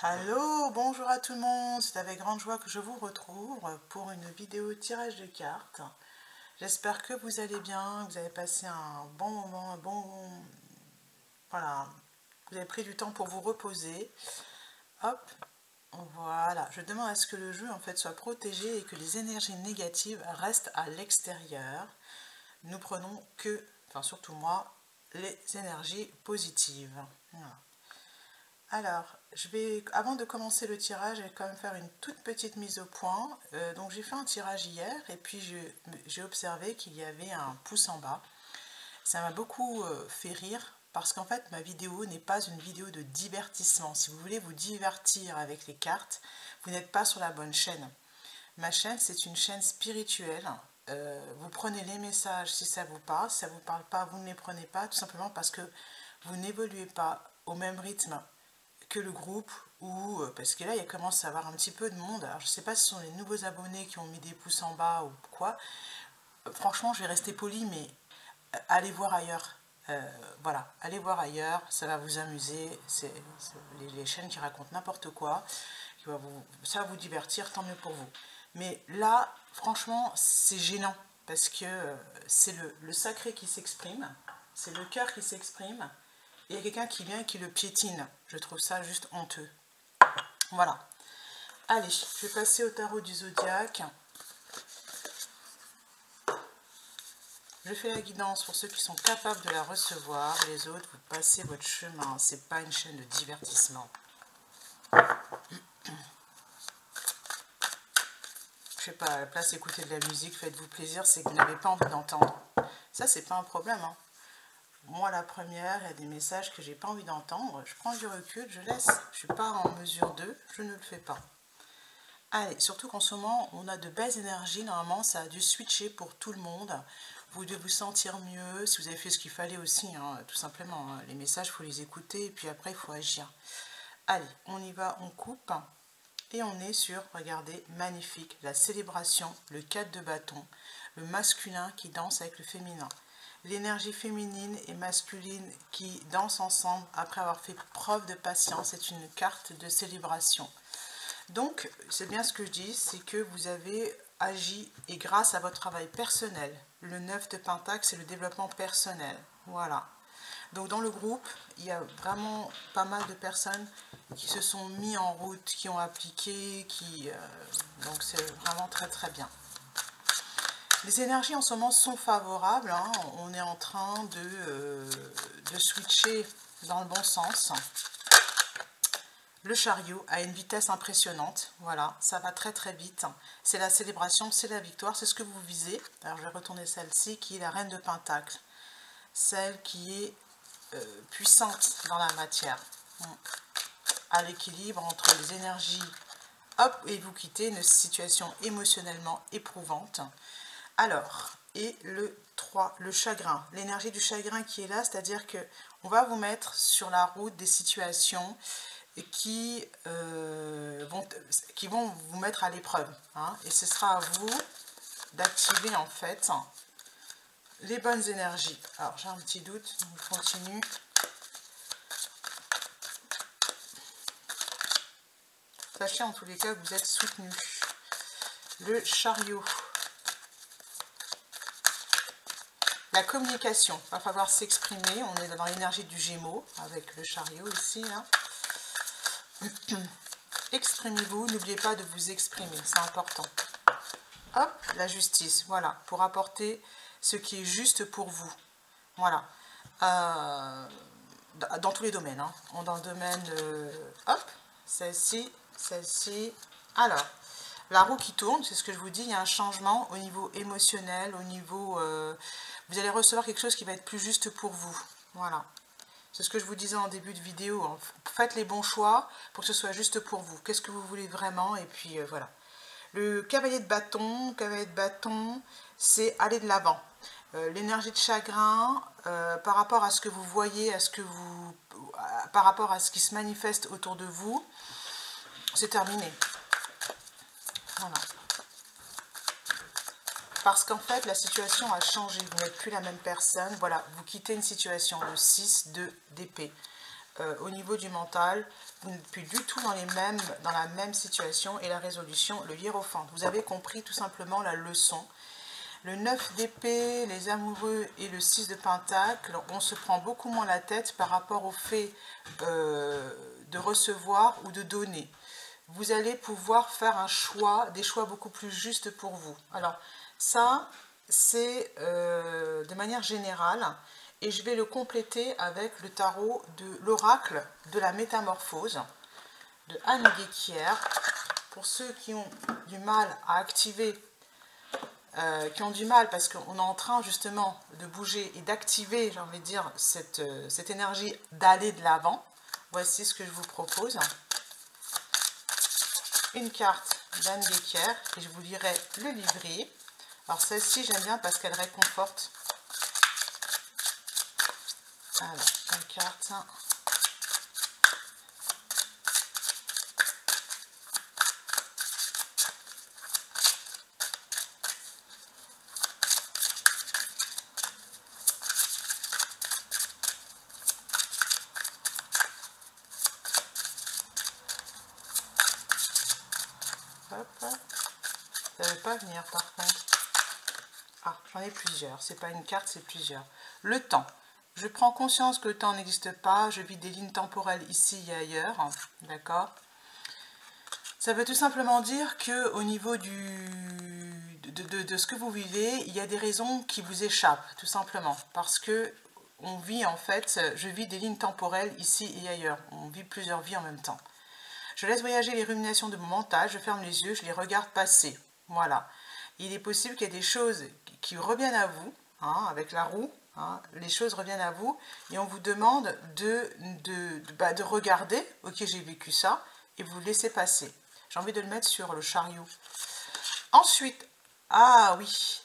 Allô, bonjour à tout le monde, c'est avec grande joie que je vous retrouve pour une vidéo tirage de cartes. J'espère que vous allez bien, que vous avez passé un bon moment, un bon... Voilà, vous avez pris du temps pour vous reposer. Hop, voilà, je demande à ce que le jeu en fait soit protégé et que les énergies négatives restent à l'extérieur. Nous prenons que, enfin surtout moi, les énergies positives. Alors, je vais, avant de commencer le tirage, je vais quand même faire une toute petite mise au point. Euh, donc j'ai fait un tirage hier et puis j'ai observé qu'il y avait un pouce en bas. Ça m'a beaucoup euh, fait rire parce qu'en fait ma vidéo n'est pas une vidéo de divertissement. Si vous voulez vous divertir avec les cartes, vous n'êtes pas sur la bonne chaîne. Ma chaîne c'est une chaîne spirituelle. Euh, vous prenez les messages si ça vous parle, si ça ne vous parle pas, vous ne les prenez pas, tout simplement parce que vous n'évoluez pas au même rythme que le groupe ou euh, parce que là il commence à avoir un petit peu de monde. Alors je sais pas si ce sont les nouveaux abonnés qui ont mis des pouces en bas ou quoi. Euh, franchement je vais rester poli mais euh, allez voir ailleurs. Voilà allez voir ailleurs ça va vous amuser. C'est les, chaînes qui racontent n'importe quoi ça va vous divertir tant mieux pour vous. Mais là franchement c'est gênant parce que c'est le, le sacré qui s'exprime c'est le cœur qui s'exprime il y a quelqu'un qui vient et qui le piétine. Je trouve ça juste honteux. Voilà. Allez, je vais passer au tarot du zodiaque. Je fais la guidance pour ceux qui sont capables de la recevoir. Les autres, vous passez votre chemin. C'est pas une chaîne de divertissement. Je sais pas, la place d'écouter de la musique, faites-vous plaisir, c'est que vous n'avez pas envie d'entendre. Ça, c'est pas un problème. Hein moi la première, il y a des messages que j'ai pas envie d'entendre, je prends du recul, je laisse, je suis pas en mesure de, je ne le fais pas. Allez, surtout qu'en ce moment, on a de belles énergies, normalement ça a dû switcher pour tout le monde, vous devez vous sentir mieux, si vous avez fait ce qu'il fallait aussi, hein, tout simplement, hein. les messages, il faut les écouter, et puis après, il faut agir. Allez, on y va, on coupe, et on est sur, regardez, magnifique, la célébration, le 4 de bâton, le masculin qui danse avec le féminin l'énergie féminine et masculine qui dansent ensemble après avoir fait preuve de patience. C'est une carte de célébration. Donc, c'est bien ce que je dis, c'est que vous avez agi et grâce à votre travail personnel. Le 9 de Pentacle, c'est le développement personnel. Voilà. Donc dans le groupe, il y a vraiment pas mal de personnes qui se sont mis en route, qui ont appliqué, qui... Euh, donc c'est vraiment très très bien. Les énergies en ce moment sont favorables. Hein. On est en train de, euh, de switcher dans le bon sens. Le chariot a une vitesse impressionnante. Voilà, ça va très très vite. C'est la célébration, c'est la victoire, c'est ce que vous visez. Alors je vais retourner celle-ci qui est la reine de Pentacle. Celle qui est euh, puissante dans la matière. À l'équilibre entre les énergies. Hop, et vous quittez une situation émotionnellement éprouvante. Alors, et le 3, le chagrin, l'énergie du chagrin qui est là, c'est-à-dire que on va vous mettre sur la route des situations qui, euh, vont, qui vont vous mettre à l'épreuve. Hein. et ce sera à vous d'activer en fait les bonnes énergies. Alors j'ai un petit doute, on continue. Sachez en tous les cas que vous êtes soutenu. Le chariot. La communication, va falloir s'exprimer. On est dans l'énergie du Gémeaux avec le chariot ici. Exprimez-vous, n'oubliez pas de vous exprimer, c'est important. Hop, la justice, voilà, pour apporter ce qui est juste pour vous. Voilà. Euh, dans tous les domaines. Hein. Dans le domaine, hop, celle-ci, celle-ci. Alors, la roue qui tourne, c'est ce que je vous dis, il y a un changement au niveau émotionnel, au niveau... Euh, vous allez recevoir quelque chose qui va être plus juste pour vous. Voilà. C'est ce que je vous disais en début de vidéo. Hein. Faites les bons choix pour que ce soit juste pour vous. Qu'est-ce que vous voulez vraiment? Et puis euh, voilà. Le cavalier de bâton, cavalier de bâton, c'est aller de l'avant. Euh, l'énergie de chagrin, par rapport à ce que vous voyez, à ce que vous, par rapport à ce qui se manifeste autour de vous, c'est terminé. Voilà. Parce qu'en fait, la situation a changé. Vous n'êtes plus la même personne. Voilà, vous quittez une situation. de 6 de d'épée. euh, au niveau du mental, vous n'êtes plus du tout dans, les mêmes, dans la même situation et la résolution, le hiérophante. Vous avez compris tout simplement la leçon. Le 9 d'épée, les amoureux et le 6 de pentacle, on se prend beaucoup moins la tête par rapport au fait euh, de recevoir ou de donner. Vous allez pouvoir faire un choix, des choix beaucoup plus justes pour vous. Alors ça, c'est euh, de manière générale et je vais le compléter avec le tarot de l'oracle de la métamorphose de Anne Guéquière. Pour ceux qui ont du mal à activer, euh, qui ont du mal parce qu'on est en train justement de bouger et d'activer, j'ai envie de dire, cette, euh, cette énergie d'aller de l'avant, voici ce que je vous propose. Une carte d'Anne Guéquière et je vous lirai le livret. Alors celle-ci, j'aime bien parce qu'elle réconforte alors, une carte. Hop. Pas venir par contre. Ah, j'en ai plusieurs. C'est pas une carte, c'est plusieurs. Le temps. Je prends conscience que le temps n'existe pas, je vis des lignes temporelles ici et ailleurs, d'accord Ça veut tout simplement dire que au niveau du, de, ce que vous vivez, il y a des raisons qui vous échappent, tout simplement, parce que on vit en fait, je vis des lignes temporelles ici et ailleurs, on vit plusieurs vies en même temps. Je laisse voyager les ruminations de mon mental, je ferme les yeux, je les regarde passer, voilà. Il est possible qu'il y ait des choses qui reviennent à vous, hein, avec la roue, Hein, les choses reviennent à vous et on vous demande de, de, bah, de regarder, ok j'ai vécu ça, et vous laissez passer. J'ai envie de le mettre sur le chariot. Ensuite, ah oui,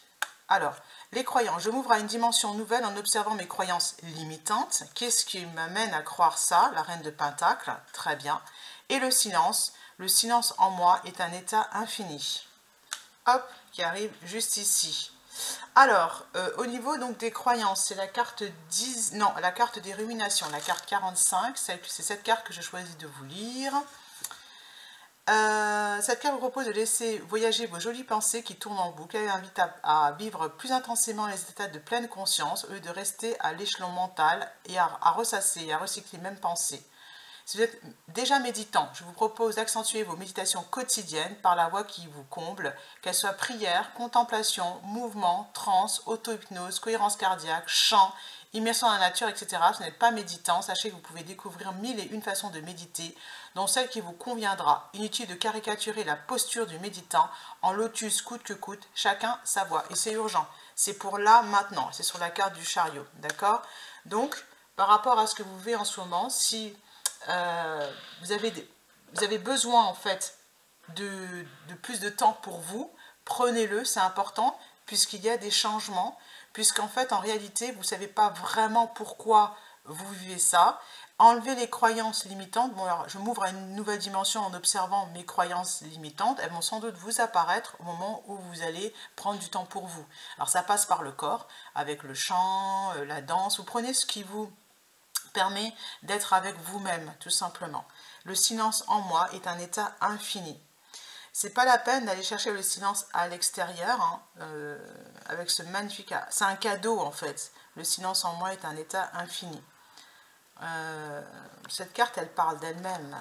alors, les croyances. Je m'ouvre à une dimension nouvelle en observant mes croyances limitantes. Qu'est-ce qui m'amène à croire ça La reine de Pentacle, très bien. Et le silence. Le silence en moi est un état infini. Hop, qui arrive juste ici. Alors, euh, au niveau donc des croyances, c'est la carte 10, non, la carte des ruminations, la carte 45, c'est cette carte que je choisis de vous lire. Euh, cette carte vous propose de laisser voyager vos jolies pensées qui tournent en boucle. Elle invite à, vivre plus intensément les états de pleine conscience, au lieu de rester à l'échelon mental et à, ressasser et à recycler les mêmes pensées. Si vous êtes déjà méditant, je vous propose d'accentuer vos méditations quotidiennes par la voie qui vous comble, qu'elles soient prière, contemplation, mouvement, transe, auto-hypnose, cohérence cardiaque, chant, immersion dans la nature, etc. Si vous n'êtes pas méditant, sachez que vous pouvez découvrir mille et une façons de méditer, dont celle qui vous conviendra. Inutile de caricaturer la posture du méditant en lotus coûte que coûte, chacun sa voie. Et c'est urgent, c'est pour là, maintenant, c'est sur la carte du chariot, d'accord? Donc, par rapport à ce que vous vivez en ce moment, si euh, vous, avez vous avez besoin en fait de, plus de temps pour vous, prenez-le, c'est important, puisqu'il y a des changements, puisqu'en fait, en réalité, vous ne savez pas vraiment pourquoi vous vivez ça. Enlevez les croyances limitantes. Bon, alors, je m'ouvre à une nouvelle dimension en observant mes croyances limitantes. Elles vont sans doute vous apparaître au moment où vous allez prendre du temps pour vous. Alors, ça passe par le corps, avec le chant, euh, la danse. Vous prenez ce qui vous permet d'être avec vous-même, tout simplement. Le silence en moi est un état infini. C'est pas la peine d'aller chercher le silence à l'extérieur, hein, euh, avec ce magnifique... C'est un cadeau, en fait. Le silence en moi est un état infini. Euh, cette carte, elle parle d'elle-même.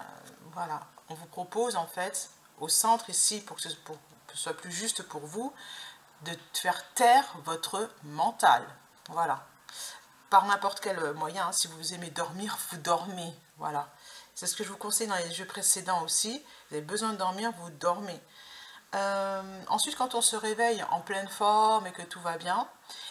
Voilà. On vous propose, en fait, au centre ici, pour que, ce, pour que ce soit plus juste pour vous, de faire taire votre mental. Voilà par n'importe quel moyen. Hein. Si vous aimez dormir, vous dormez. Voilà. C'est ce que je vous conseille dans les jeux précédents aussi. Vous avez besoin de dormir, vous dormez. Euh, ensuite, quand on se réveille en pleine forme et que tout va bien,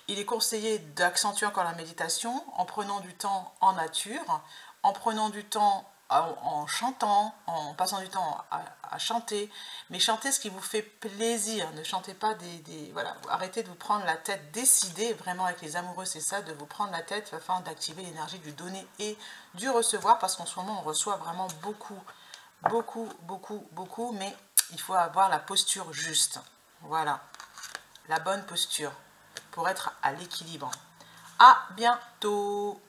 il est conseillé d'accentuer encore la méditation en prenant du temps en nature, en prenant du temps en, chantant, en passant du temps à, chanter, mais chantez ce qui vous fait plaisir, ne chantez pas des, Voilà, arrêtez de vous prendre la tête, décidez vraiment avec les amoureux, c'est ça, de vous prendre la tête afin d'activer l'énergie du donner et du recevoir, parce qu'en ce moment on reçoit vraiment beaucoup, beaucoup, beaucoup, beaucoup, mais il faut avoir la posture juste, voilà, la bonne posture pour être à l'équilibre. À bientôt